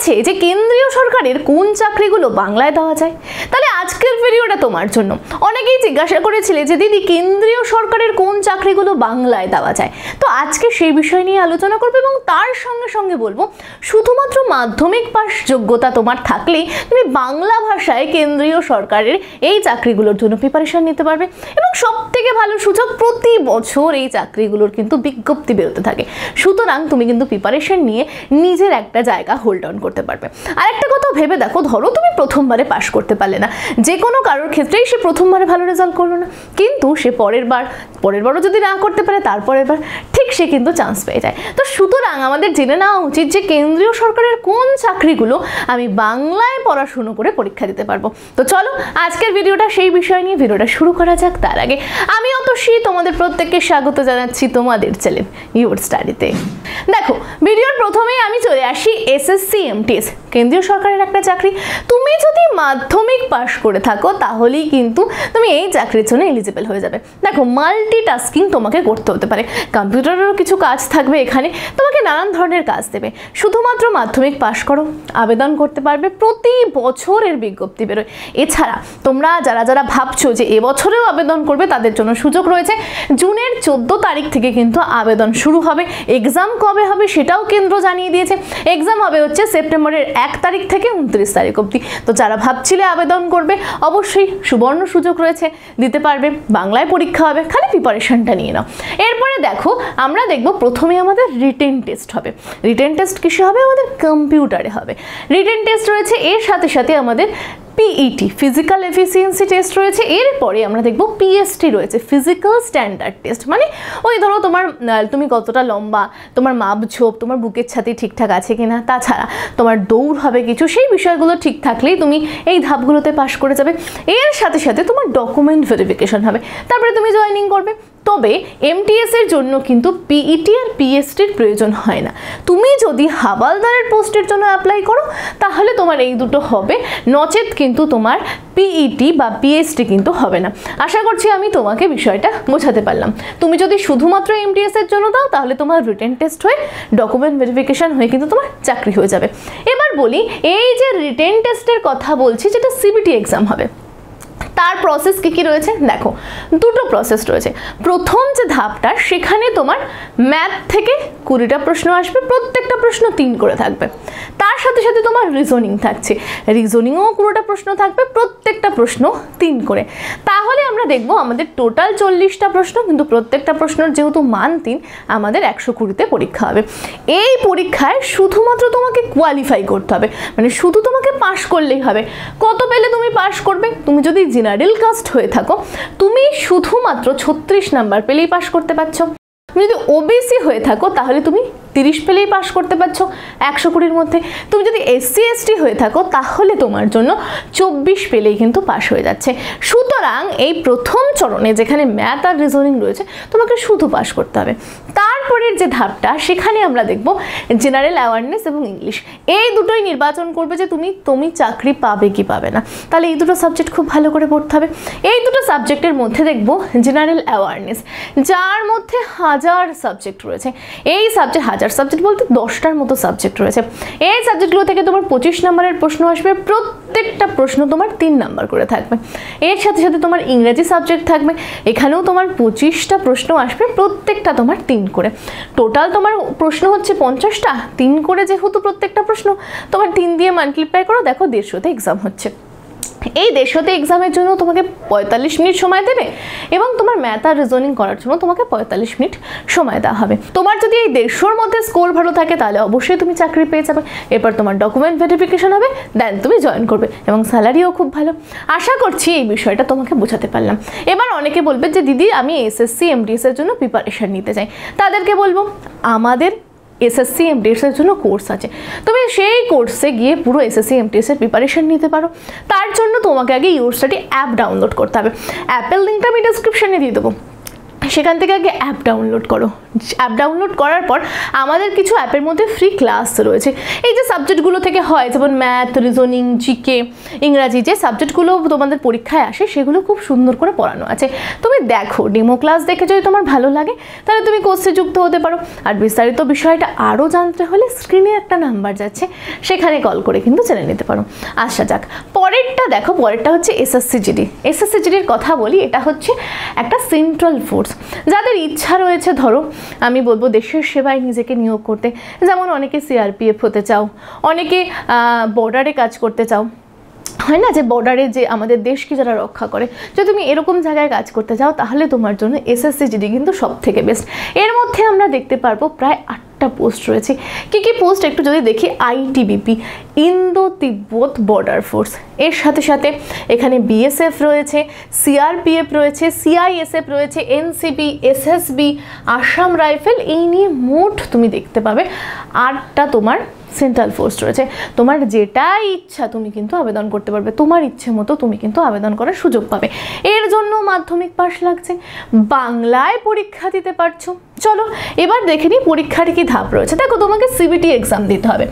রয়েছে যে কেন্দ্রীয় সরকারের কোন চাকরিগুলো বাংলায় দেওয়া যায়? তাহলে আজকের ভিডিওটা তোমার জন্য। অনেকেই জিজ্ঞাসা করেছিলে যে, দিদি, কেন্দ্রীয় সরকারের কোন চাকরিগুলো বাংলায় দেওয়া যায়? তো আজকে সেই বিষয় নিয়ে আলোচনা করব এবং তার সঙ্গে সঙ্গে বলব, শুধুমাত্র মাধ্যমিক পাস যোগ্যতা তোমার থাকলেই তুমি বাংলা ভাষায় কেন্দ্রীয় সরকারের এই চাকরিগুলোর জন্য প্রিপারেশন নিতে পারবে। এবং সব থেকে ভালো সুযোগ, প্রতি বছর এই চাকরিগুলোর কিন্তু বিজ্ঞপ্তি বেরোতে থাকে। সুতরাং তুমি কিন্তু প্রিপারেশন নিয়ে নিজের একটা জায়গা হোল্ড অন করতে পারবে। আর একটা কথা ভেবে দেখো, ধরো তুমি প্রথমবারে পাশ করতে পারলে না। যে কোনো কারোর ক্ষেত্রেই সে প্রথমবারে ভালো রেজাল্ট করল না। কিন্তু সে পরের বার, পরের বারও যদি না করতে পারে, তারপরের বার ঠিক সে কিন্তু চান্স পেয়ে যায়। তো সুতরাং আমাদের জেনে নেওয়া উচিত যে কেন্দ্রীয় সরকারের কোন চাকরিগুলো আমি বাংলায় পড়াশুনো করে পরীক্ষা দিতে পারব। তো চলো, আজকের ভিডিওটা সেই বিষয় নিয়ে ভিডিওটা শুরু করা যাক। তার আগে আমি অতসী তোমাদের প্রত্যেককে স্বাগত জানাচ্ছি তোমাদের চ্যানেল ইউর স্টাডিতে দেখো, ভিডিওর প্রথমেই আমি চলে আসি এসএসসি এমটিএস কেন্দ্রীয় সরকারের একটা চাকরি। তুমি যদি মাধ্যমিক পাশ করে থাকো, তাহলেই কিন্তু তুমি এই চাকরির জন্য এলিজিবল হয়ে যাবে। দেখো মাল্টিটাস্কিং তোমাকে করতে হতে পারে। কম্পিউটারেরও কিছু কাজ থাকবে এখানে। তোমাকে নানান ধরনের কাজ দেবে। শুধুমাত্র মাধ্যমিক পাশ করো, আবেদন করতে পারবে, প্রতি বছরের বিজ্ঞপ্তি বেরোয়। এছাড়া তোমরা যারা যারা ভাবছ যে এবছরেও আবেদন করবে, তাদের জন্য সুযোগ রয়েছে। জুনের চোদ্দ তারিখ থেকে কিন্তু আবেদন শুরু হবে। এক্সাম কবে হবে সেটাও কেন্দ্র জানিয়ে দিয়েছে। এক্সাম হবে হচ্ছে সেপ্টেম্বরের এক তারিখ থেকে উনত্রিশ তারিখ অবধি। তো যারা ভাবছিলে আবেদন করবে, অবশ্যই সুবর্ণ সুযোগ রয়েছে, দিতে পারবে, বাংলায় পরীক্ষা হবে, খালি প্রিপারেশনটা নিয়ে নাও। এরপরে দেখো, আমরা দেখব প্রথমে আমাদের রিটেন টেস্ট হবে। রিটেন টেস্ট কিসে হবে? আমাদের কম্পিউটারে হবে। রিটেন টেস্ট রয়েছে, এর সাথে সাথে আমাদের পিইটি ফিজিক্যাল এফিসিয়েন্সি টেস্ট রয়েছে। এরপরে আমরা দেখব পিএসটি রয়েছে ফিজিক্যাল স্ট্যান্ডার্ড টেস্ট মানে ওই ধরো তোমার তুমি কতটা লম্বা, তোমার মাপ ঝোপ তোমার বুকের ছাতি ঠিকঠাক আছে কি না তাছাড়া তোমার দৌড় হবে কিছু, সেই বিষয়গুলো ঠিক থাকলেই তুমি এই ধাপগুলোতে পাশ করে যাবে। এর সাথে সাথে তোমার ডকুমেন্ট ভেরিফিকেশন হবে। তারপরে তুমি জয়েনিং করবে। তবে এমটিএস এর জন্য কিন্তু পিইটি আর পিএসটির প্রয়োজন হয় না। তুমি যদি হাবালদারের পোস্টের জন্য অ্যাপ্লাই করো, তাহলে তোমার এই দুটো হবে। নচেত কিন্তু তোমার পিইটি বা পিএসটি কিন্তু হবে না। আশা করছি আমি তোমাকে বিষয়টা বোঝাতে পারলাম। তুমি যদি শুধুমাত্র এমটিএস এর জন্য দাও, তাহলে তোমার রিটেন টেস্ট হয়ে ডকুমেন্ট ভেরিফিকেশন হয়ে কিন্তু তোমার চাকরি হয়ে যাবে। এবার বলি, এই যে রিটেন টেস্টের কথা বলছি, যেটা সিবিটি এক্সাম হবে। তার প্রসেস কী কী রয়েছে? দেখো, দুটো প্রসেস রয়েছে। প্রথম যে ধাপটা, সেখানে তোমার ম্যাথ থেকে কুড়িটা প্রশ্ন আসবে, প্রত্যেকটা প্রশ্ন তিন করে থাকবে। তার সাথে সাথে তোমার রিজনিং থাকছে। রিজনিংও কুড়োটা প্রশ্ন থাকবে, প্রত্যেকটা প্রশ্ন তিন করে। তাহলে আমরা দেখব আমাদের টোটাল চল্লিশটা প্রশ্ন, কিন্তু প্রত্যেকটা প্রশ্নের যেহেতু মান তিন, আমাদের একশো কুড়িতে পরীক্ষা হবে। এই পরীক্ষায় শুধুমাত্র তোমাকে কোয়ালিফাই করতে হবে। মানে শুধু তোমাকে পাশ করলেই হবে। কত পেলে তুমি পাশ করবে? তুমি যদি জেনারেল কাস্ট হয়ে থাকো। তুমি শুধুমাত্র ছত্রিশ নাম্বার পেলেই পাশ করতে পারছ। তুমি যদি ওবিসি হয়ে থাকো, তাহলে তুমি তিরিশ পেলেই পাশ করতে পারছ একশো কুড়ির মধ্যে। তুমি যদি এসসি এসটি হয়ে থাকো, তাহলে তোমার জন্য চব্বিশ পেলেই কিন্তু পাশ হয়ে যাচ্ছে। সুতরাং এই প্রথম চরণে যেখানে ম্যাথ আর রিজনিং রয়েছে, তোমাকে শুধু পাশ করতে হবে। তারপরের যে ধাপটা, সেখানে আমরা দেখব জেনারেল অ্যাওয়ারনেস এবং ইংলিশ এই দুটোই নির্বাচন করবে যে তুমি তুমি চাকরি পাবে কি পাবে না। তাহলে এই দুটো সাবজেক্ট খুব ভালো করে পড়তে হবে। এই দুটো সাবজেক্টের মধ্যে দেখব জেনারেল অ্যাওয়ারনেস যার মধ্যে হাজার সাবজেক্ট রয়েছে। এই সাবজেক্ট হাজার সাবজেক্ট বলতে দশটার মতো সাবজেক্ট রয়েছে। এই সাবজেক্টগুলো থেকে তোমার পঁচিশ নম্বরের প্রশ্ন আসবে, প্রত্যেকটা প্রশ্ন তোমার তিন নাম্বার করে থাকবে। এর সাথে সাথে তোমার ইংরেজি সাবজেক্ট থাকবে, এখানেও তোমার পঁচিশটা প্রশ্ন আসবে, প্রত্যেকটা তোমার তিন করে। টোটাল তোমার প্রশ্ন হচ্ছে পঞ্চাশটা, তিন করে যেহেতু প্রত্যেকটা প্রশ্ন, তোমার তিন দিয়ে মাল্টিপ্লাই করো, দেখো দেড়শোতে এক্সাম হচ্ছে। এই দেশতে এক্সামের জন্য তোমাকে পঁয়তাল্লিশ মিনিট সময় দেবে এবং তোমার ম্যাথ আর রিজনিং করার জন্য তোমাকে পঁয়তাল্লিশ মিনিট সময় দেওয়া হবে। তোমার যদি এই দেড়শোর মধ্যে স্কোর ভালো থাকে, তাহলে অবশ্যই তুমি চাকরি পেয়ে যাবে। এরপর তোমার ডকুমেন্ট ভেরিফিকেশন হবে দেন তুমি জয়েন করবে এবং স্যালারিও খুব ভালো। আশা করছি এই বিষয়টা তোমাকে বোঝাতে পারলাম। এবার অনেকে বলবে যে, দিদি, আমি এসএসসি এমডিএস এর জন্য প্রিপারেশন নিতে চাই। তাদেরকে বলব, আমাদের এসএসসি এম এর জন্য কোর্স আছে। তুমি সেই কোর্সে গিয়ে পুরো এসএসসি এম এর প্রিপারেশন নিতে পারো। তার জন্য তোমাকে আগে ইউর স্টাডি অ্যাপ ডাউনলোড করতে হবে। অ্যাপের লিঙ্কটা আমি ডিসক্রিপশানে দিয়ে দেবো। সেখান থেকে আগে অ্যাপ ডাউনলোড করো। অ্যাপ ডাউনলোড করার পর আমাদের কিছু অ্যাপের মধ্যে ফ্রি ক্লাস রয়েছে। এই যে সাবজেক্টগুলো থেকে হয়, যেমন ম্যাথ রিজনিং জিকে ইংরাজি, যে সাবজেক্টগুলো তোমাদের পরীক্ষায় আসে, সেগুলো খুব সুন্দর করে পড়ানো আছে। তুমি দেখো ডেমো ক্লাস দেখে যদি তোমার ভালো লাগে, তাহলে তুমি কোর্সে যুক্ত হতে পারো। আর বিস্তারিত বিষয়টা আরও জানতে হলে স্ক্রিনে একটা নাম্বার যাচ্ছে, সেখানে কল করে কিন্তু জেনে নিতে পারো। আসা যাক, পরেরটা দেখো, পরেরটা হচ্ছে এসএসসি জিডি এসএসসি জিডির কথা বলি, এটা হচ্ছে একটা সেন্ট্রাল ফোর্স যাদের ইচ্ছা রয়েছে, ধরো, আমি বলব দেশের সেবায় নিজেকে নিয়োগ করতে। যেমন অনেকে সিআরপিএফ হতে চাও, অনেকে বর্ডারে কাজ করতে চাও। হয় না যে বর্ডারে যে আমাদের দেশকে যারা রক্ষা করে। যদি তুমি এরকম জায়গায় কাজ করতে চাও, তাহলে তোমার জন্য এসএসসি জিডি কিন্তু সব থেকে বেস্ট এর মধ্যে আমরা দেখতে পারব প্রায় আটটা পোস্ট রয়েছে। কি কি পোস্ট একটু যদি দেখি ITBP Indo Tibbat border force এর সাথে সাথে এখানে বিএসএফ রয়েছে সিআরপিএফ রয়েছে সিআইএসএফ রয়েছে এনসিবি এসএসবি আসাম রাইফেল এই নিয়ে মোট তুমি দেখতে পাবে আটটা তোমার সেন্ট্রাল ফোর্স রয়েছে। তোমার যেটা ইচ্ছা তুমি কিন্তু আবেদন করতে পারবে। তোমার ইচ্ছে মতো তুমি কিন্তু আবেদন করার সুযোগ পাবে। এর জন্য মাধ্যমিক পাশ লাগছে। বাংলায় পরীক্ষা দিতে পারছ। চলো, এবার দেখে নিই পরীক্ষার কি ধাপ রয়েছে। দেখো, তোমাকে সিবিটি এক্সাম দিতে হবে।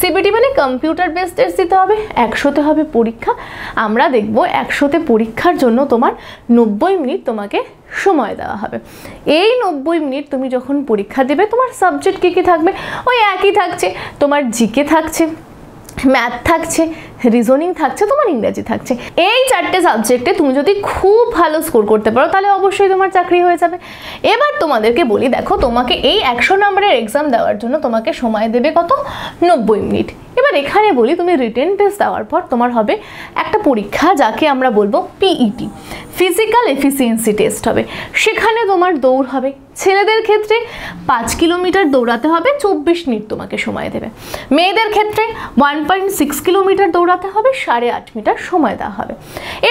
সিবিটি মানে কম্পিউটার বেস টেস্ট দিতে হবে। একশোতে হবে পরীক্ষা। আমরা দেখব একশোতে পরীক্ষার জন্য তোমার নব্বই মিনিট তোমাকে সময় দেওয়া হবে। এই নব্বই মিনিট তুমি যখন পরীক্ষা দেবে, তোমার সাবজেক্ট কী কী থাকবে? ওই একই থাকছে। তোমার জিকে থাকছে ম্যাথ থাকছে রিজনিং থাকছে, তোমার ইংরাজি থাকছে। এই চারটে সাবজেক্টে তুমি যদি খুব ভালো স্কোর করতে পারো, তাহলে অবশ্যই তোমার চাকরি হয়ে যাবে। এবার তোমাদেরকে বলি, দেখো তোমাকে এই একশো নম্বরের এক্সাম দেওয়ার জন্য তোমাকে সময় দেবে কত? নব্বই মিনিট। এবার এখানে বলি, তুমি রিটেন টেস্ট দেওয়ার পর তোমার হবে একটা পরীক্ষা যাকে আমরা বলব পিইটি ফিজিক্যাল এফিসিয়েন্সি টেস্ট হবে। সেখানে তোমার দৌড় হবে ছেলেদের ক্ষেত্রে পাঁচ কিলোমিটার দৌড়াতে হবে, চব্বিশ মিনিট তোমাকে সময় দেবে। মেয়েদের ক্ষেত্রে ওয়ান পয়েন্ট সিক্স কিলোমিটার দৌড়াতে হবে, সাড়ে আট মিটার সময় দেওয়া হবে।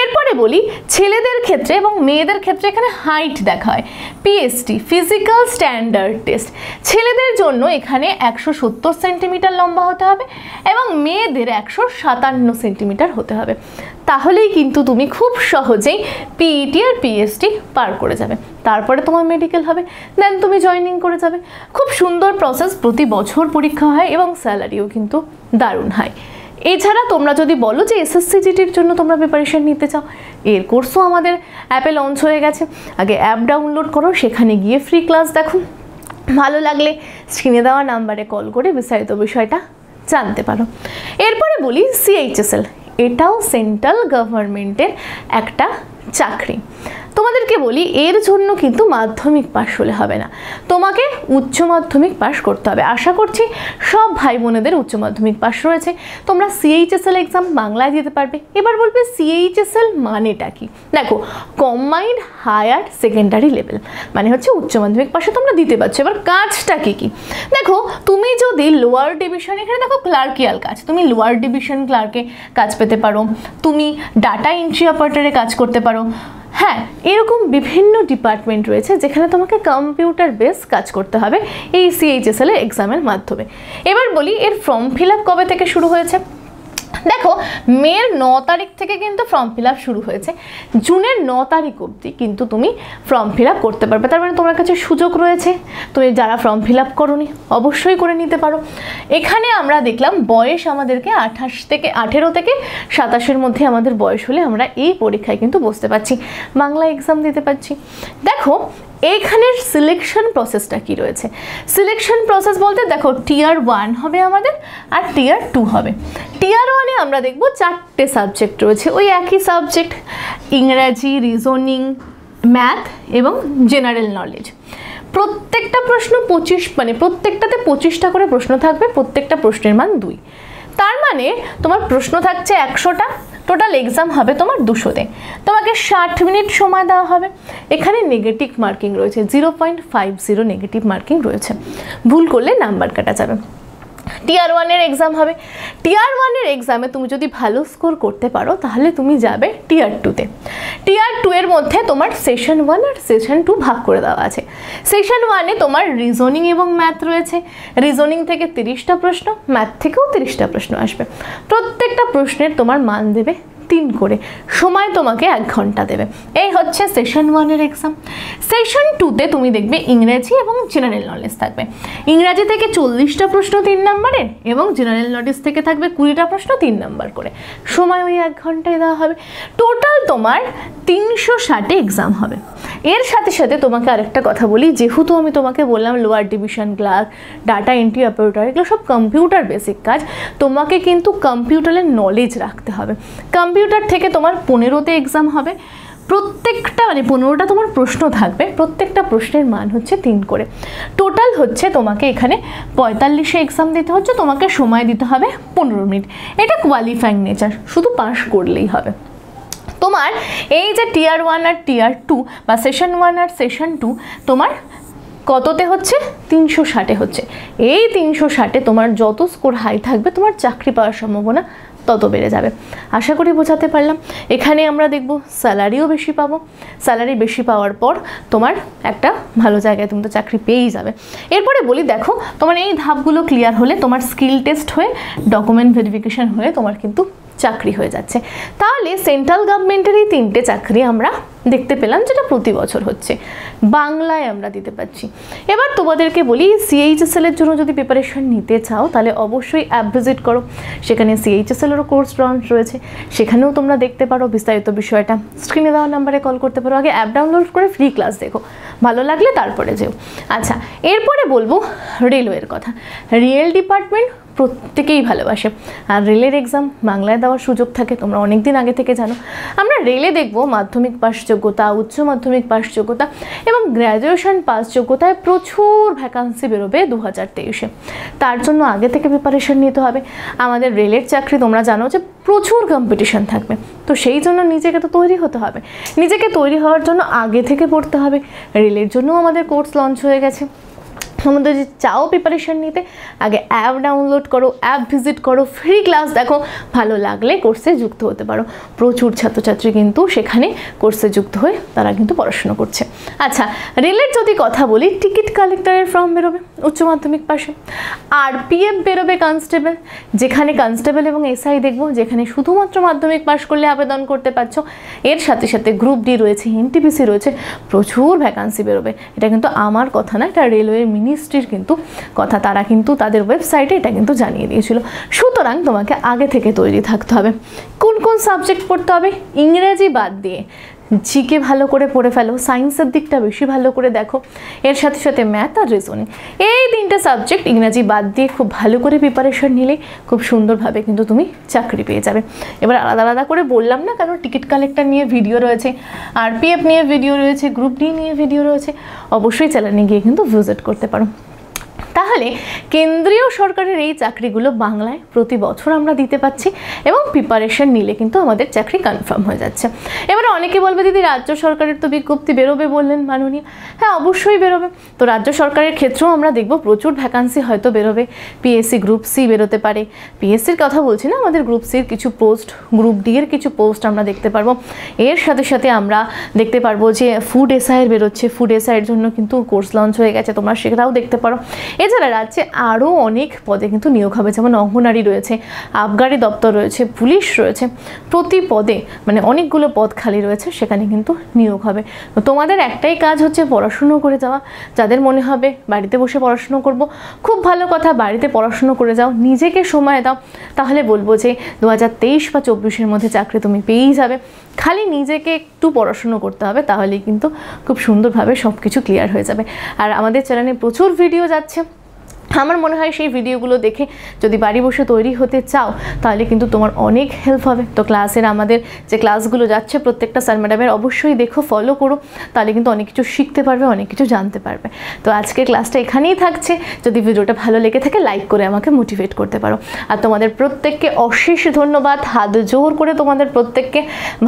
এরপরে বলি, ছেলেদের ক্ষেত্রে এবং মেয়েদের ক্ষেত্রে এখানে হাইট দেখা হয় পিএসটি ফিজিক্যাল স্ট্যান্ডার্ড টেস্ট ছেলেদের জন্য এখানে একশো সত্তর সেন্টিমিটার লম্বা হতে হবে এবং মেয়েদের একশো সাতান্ন সেন্টিমিটার হতে হবে। তাহলেই কিন্তু তুমি খুব সহজেই পিইটি আর পিএসটি পার করে যাবে। তারপরে তোমার মেডিকেল হবে দেন তুমি জয়েনিং করে যাবে। খুব সুন্দর প্রসেস প্রতি বছর পরীক্ষা হয় এবং স্যালারিও কিন্তু দারুণ হয়। এছাড়া তোমরা যদি বলো যে এসএসসি জিটির জন্য তোমরা প্রিপারেশন নিতে চাও, এর কোর্সও আমাদের অ্যাপে লঞ্চ হয়ে গেছে। আগে অ্যাপ ডাউনলোড করো, সেখানে গিয়ে ফ্রি ক্লাস দেখো। ভালো লাগলে স্ক্রিনে দেওয়া নাম্বারে কল করে বিস্তারিত বিষয়টা জানতে পারো। এরপরে বলি সিএইচএসএল এটাও সেন্ট্রাল গভর্নমেন্টের একটা চাকরি। বলি, এর জন্য কিন্তু মাধ্যমিক পাশ হলে হবে না। তোমাকে উচ্চ মাধ্যমিক পাশ করতে হবে। আশা করছি সব ভাই বোনেদের উচ্চ মাধ্যমিক পাশ রয়েছে। তোমরা সিএইচএসএল এক্সাম বাংলায় দিতে পারবে। এবার বলবে সিএইচএসএল মানেটা কি? দেখো কম্বাইন্ড হায়ার সেকেন্ডারি লেভেল মানে হচ্ছে উচ্চ মাধ্যমিক পাশে তোমরা দিতে পারছ। এবার কাজটা কি কি? দেখো, তুমি যদি লোয়ার ডিভিশন এখানে দেখো ক্লার্কিয়াল কাজ। তুমি লোয়ার ডিভিশন ক্লার্কে কাজ পেতে পারো। তুমি ডাটা এন্ট্রি অপারেটারে কাজ করতে পারো। হ্যাঁ এরকম বিভিন্ন ডিপার্টমেন্ট রয়েছে যেখানে তোমাকে কম্পিউটার বেস কাজ করতে হবে এই সিএইচএসএল এর এক্সামের মাধ্যমে। এবার বলি এর ফর্ম ফিল আপ কবে থেকে শুরু হয়েছে? দেখো, মের ন তারিখ থেকে কিন্তু ফর্ম ফিল শুরু হয়েছে। জুনের ন তারিখ অবধি কিন্তু তুমি ফর্ম ফিল করতে পারবে। তার মানে তোমার কাছে সুযোগ রয়েছে। তুমি যারা ফর্ম ফিল আপ করোনি, অবশ্যই করে নিতে পারো। এখানে আমরা দেখলাম, বয়স আমাদেরকে আঠাশ থেকে, আঠেরো থেকে সাতাশের মধ্যে আমাদের বয়স হলে আমরা এই পরীক্ষায় কিন্তু বসতে পারছি। বাংলা এক্সাম দিতে পারছি। দেখো এইখানের সিলেকশন প্রসেসটা কি রয়েছে? সিলেকশন প্রসেস বলতে দেখো টিয়ার ওয়ান হবে আমাদের আর টিয়ার টু হবে। টিয়ার ওয়ানে আমরা দেখব চারটে সাবজেক্ট রয়েছে। ওই একই সাবজেক্ট ইংরাজি রিজনিং ম্যাথ এবং জেনারেল নলেজ প্রত্যেকটা প্রশ্ন পঁচিশ মানে প্রত্যেকটাতে পঁচিশটা করে প্রশ্ন থাকবে, প্রত্যেকটা প্রশ্নের মান দুই। তার মানে তোমার প্রশ্ন থাকছে একশোটা টোটাল এক্সাম হবে তোমার দুশোতে। তোমাকে ষাট মিনিট সময় দেওয়া হবে। এখানে নেগেটিভ মার্কিং রয়েছে zero point five zero negative marking রয়েছে। ভুল করলে নাম্বার কাটা যাবে। টিয়ার ওয়ানের এক্সাম হবে। টিয়ার ওয়ানের এক্সামে তুমি যদি ভালো স্কোর করতে পারো, তাহলে তুমি যাবে টিয়ার টুতে টিয়ার টু এর মধ্যে তোমার সেশন ওয়ান আর সেশন টু ভাগ করে দেওয়া আছে। সেশন ওয়ানে তোমার রিজনিং এবং ম্যাথ রয়েছে। রিজনিং থেকে তিরিশটা প্রশ্ন ম্যাথ থেকেও তিরিশটা প্রশ্ন আসবে। প্রত্যেকটা প্রশ্নের তোমার মান দেবে তিন করে। সময় তোমাকে এক ঘণ্টা দেবে। এই হচ্ছে সেশন ওয়ানের এক্সাম সেশন টুতে তুমি দেখবে ইংরেজি এবং জেনারেল নলেজ থাকবে। ইংরাজি থেকে চল্লিশটা প্রশ্ন তিন নম্বরের এবং জেনারেল নলেজ থেকে থাকবে কুড়িটা প্রশ্ন তিন নম্বর করে। সময় ওই এক ঘন্টায় দেওয়া হবে। টোটাল তোমার তিনশো ষাটে এক্সাম হবে। এর সাথে সাথে তোমাকে আরেকটা কথা বলি, যেহেতু আমি তোমাকে বললাম lower division clerk data entry operator এগুলো সব কম্পিউটার বেসিক কাজ, তোমাকে কিন্তু কম্পিউটারের নলেজ রাখতে হবে। কম্পিউটার থেকে তোমার পনেরোতে এক্সাম হবে, প্রত্যেকটা মানে পনেরোটা তোমার প্রশ্ন থাকবে, প্রত্যেকটা প্রশ্নের মান হচ্ছে তিন করে। টোটাল হচ্ছে তোমাকে এখানে পঁয়তাল্লিশে এক্সাম দিতে হচ্ছে, তোমাকে সময় দিতে হবে পনেরো মিনিট। এটা কোয়ালিফাইং নেচার শুধু পাশ করলেই হবে। তোমার এই যে টিয়ার ওয়ান আর টিয়ার টু বা সেশন ওয়ান আর সেশন টু তোমার কততে হচ্ছে? তিনশো ষাটে হচ্ছে। এই তিনশো ষাটে তোমার যত স্কোর হাই থাকবে, তোমার চাকরি পাওয়ার সম্ভাবনা তত বেড়ে যাবে। আশা করি বোঝাতে পারলাম। এখানে আমরা দেখব স্যালারিও বেশি পাবো। স্যালারি বেশি পাওয়ার পর তোমার একটা ভালো জায়গায় তুমি তো চাকরি পেয়েই যাবে। এরপরে বলি, দেখো, তোমার এই ধাপগুলো ক্লিয়ার হলে তোমার স্কিল টেস্ট হয়ে ডকুমেন্ট ভেরিফিকেশন হয়ে তোমার কিন্তু চাকরি হয়ে যাচ্ছে। তাহলে সেন্ট্রাল গভর্নমেন্টের এই তিনটে চাকরি আমরা দেখতে পেলাম, যেটা প্রতি বছর হচ্ছে। বাংলায় আমরা দিতে পারছি। এবার তোমাদেরকে বলি সিএইচএসএল এর জন্য যদি প্রিপারেশন নিতে চাও, তাহলে অবশ্যই অ্যাপ ভিজিট করো। সেখানে সিএইচএসএল এরও কোর্স লঞ্চ রয়েছে। সেখানেও তোমরা দেখতে পারো বিস্তারিত বিষয়টা। স্ক্রিনে দেওয়া নাম্বারে কল করতে পারো। আগে অ্যাপ ডাউনলোড করে ফ্রি ক্লাস দেখো। ভালো লাগলে তারপরে যেও। আচ্ছা এরপরে বলব রেলওয়ের কথা। রেল ডিপার্টমেন্ট প্রত্যেকেই ভালোবাসে। আর রেলের এক্সাম বাংলায় দেওয়ার সুযোগ থাকে, তোমরা অনেক দিন আগে থেকে জানো। আমরা রেলে দেখব মাধ্যমিক পাস যোগ্যতা, উচ্চ মাধ্যমিক পাস যোগ্যতা এবং গ্র্যাজুয়েশন পাস যোগ্যতায় প্রচুর ভ্যাকান্সি বেরোবে দু হাজার তেইশে। তার জন্য আগে থেকে প্রিপারেশন নিতে হবে। আমাদের রেলের চাকরি তোমরা জানো যে প্রচুর কম্পিটিশন থাকবে। তো সেই জন্য নিজেকে তো তৈরি হতে হবে। নিজেকে তৈরি হওয়ার জন্য আগে থেকে পড়তে হবে। রেলের জন্যও আমাদের কোর্স লঞ্চ হয়ে গেছে। আমাদের যদি চাও প্রিপারেশন নিতে, আগে অ্যাপ ডাউনলোড করো অ্যাপ ভিজিট করো ফ্রি ক্লাস দেখো, ভালো লাগলে কোর্সে যুক্ত হতে পারো। প্রচুর ছাত্রছাত্রী কিন্তু সেখানে কোর্সে যুক্ত হয়ে তারা কিন্তু পড়াশোনা করছে। আচ্ছা রেলের যদি কথা বলি টিকিট কালেক্টরের ফর্ম বেরোবে, উচ্চ মাধ্যমিক পাশে। আর পিএফ বেরোবে কনস্টেবল যেখানে কনস্টেবল এবং এসআই দেখব, যেখানে শুধুমাত্র মাধ্যমিক পাশ করলে আবেদন করতে পারছ। এর সাথে সাথে গ্রুপ ডি রয়েছে এনটিপিসি রয়েছে, প্রচুর ভ্যাকান্সি বেরোবে। এটা কিন্তু আমার কথা না, এটা রেলওয়ে মিনিস্ট্রির কিন্তু কথা। তারা কিন্তু তাদের ওয়েবসাইটে এটা কিন্তু জানিয়ে দিয়েছিল। সুতরাং তোমাকে আগে থেকে তৈরি থাকতে হবে। কোন কোন সাবজেক্ট পড়তে হবে? ইংরেজি বাদ দিয়ে। জিকে ভালো করে পড়ে ফেলো, সায়েন্সের দিকটা বেশি ভালো করে দেখো। এর সাথে সাথে ম্যাথ আর রিজনিং। এই তিনটে সাবজেক্ট ইংরাজি বাদ দিয়ে খুব ভালো করে প্রিপারেশন নিলে খুব সুন্দরভাবে কিন্তু তুমি চাকরি পেয়ে যাবে। এবার আলাদা আলাদা করে বললাম না, কারণ টিকিট কালেক্টর নিয়ে ভিডিও রয়েছে আর পিএফ নিয়ে ভিডিও রয়েছে গ্রুপ ডি নিয়ে ভিডিও রয়েছে, অবশ্যই চ্যানেলে গিয়ে কিন্তু ভিজিট করতে পারো। তাহলে কেন্দ্রীয় সরকারের এই চাকরিগুলো বাংলায় প্রতি বছর আমরা দিতে পাচ্ছি এবং প্রিপারেশন নিলে কিন্তু আমাদের চাকরি কনফার্ম হয়ে যাচ্ছে। এবারে অনেকে বলবে, দিদি, রাজ্য সরকারের তো বিজ্ঞপ্তি বেরোবে বললেন মাননীয়। হ্যাঁ অবশ্যই বেরোবে। তো রাজ্য সরকারের ক্ষেত্রেও আমরা দেখব প্রচুর ভ্যাকান্সি হয়তো বেরোবে। পিএসসি গ্রুপ সি বেরোতে পারে। পিএসসির কথা বলছি না, আমাদের গ্রুপ সির কিছু পোস্ট গ্রুপ ডি এর কিছু পোস্ট আমরা দেখতে পারব। এর সাথে সাথে আমরা দেখতে পারব যে ফুড এসআইয়ের বেরোচ্ছে। ফুড এসআইয়ের জন্য কিন্তু কোর্স লঞ্চ হয়ে গেছে, তোমরা সেটাও দেখতে পারো। এছাড়া রাজ্যে আরও অনেক পদে কিন্তু নিয়োগ হবে, যেমন অঙ্গনারী রয়েছে, আবগারি দপ্তর রয়েছে, পুলিশ রয়েছে। প্রতি পদে মানে অনেকগুলো পদ খালি রয়েছে, সেখানে কিন্তু নিয়োগ হবে। তো তোমাদের একটাই কাজ হচ্ছে পড়াশুনো করে যাওয়া। যাদের মনে হবে বাড়িতে বসে পড়াশুনো করব, খুব ভালো কথা, বাড়িতে পড়াশুনো করে যাও, নিজেকে সময় দাও। তাহলে বলব যে দু হাজার তেইশ বা চব্বিশের মধ্যে চাকরি তুমি পেয়েই যাবে। খালি নিজেকে একটু পড়াশুনো করতে হবে, তাহলেই কিন্তু খুব সুন্দরভাবে সব কিছু ক্লিয়ার হয়ে যাবে। আর আমাদের চ্যানেলে প্রচুর ভিডিও যাচ্ছে। আমার মনে হয় সেই ভিডিওগুলো দেখে যদি বাড়ি বসে তৈরি হতে চাও, তাহলে কিন্তু তোমার অনেক হেল্প হবে। তো ক্লাসের আমাদের যে ক্লাসগুলো যাচ্ছে প্রত্যেকটা স্যার ম্যাডামের অবশ্যই দেখো ফলো করো, তাহলে কিন্তু অনেক কিছু শিখতে পারবে, অনেক কিছু জানতে পারবে। তো আজকের ক্লাসটা এখানেই থাকছে। যদি ভিডিওটা ভালো লেগে থাকে লাইক করে আমাকে মোটিভেট করতে পারো। আর তোমাদের প্রত্যেককে অশেষ ধন্যবাদ। হাত জোর করে তোমাদের প্রত্যেককে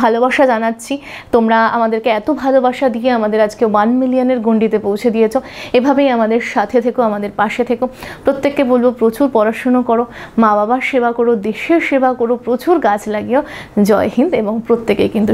ভালোবাসা জানাচ্ছি। তোমরা আমাদেরকে এত ভালোবাসা দিয়ে আমাদের আজকে ওয়ান মিলিয়নের গণ্ডিতে পৌঁছে দিয়েছ। এভাবেই আমাদের সাথে থেকো, আমাদের পাশে থেকো। প্রত্যেককে বলব, প্রচুর পড়াশুনো করো, মা বাবার সেবা করো, দেশের সেবা করো, প্রচুর গাছ লাগিও। জয় হিন্দ এবং প্রত্যেকেই কিন্তু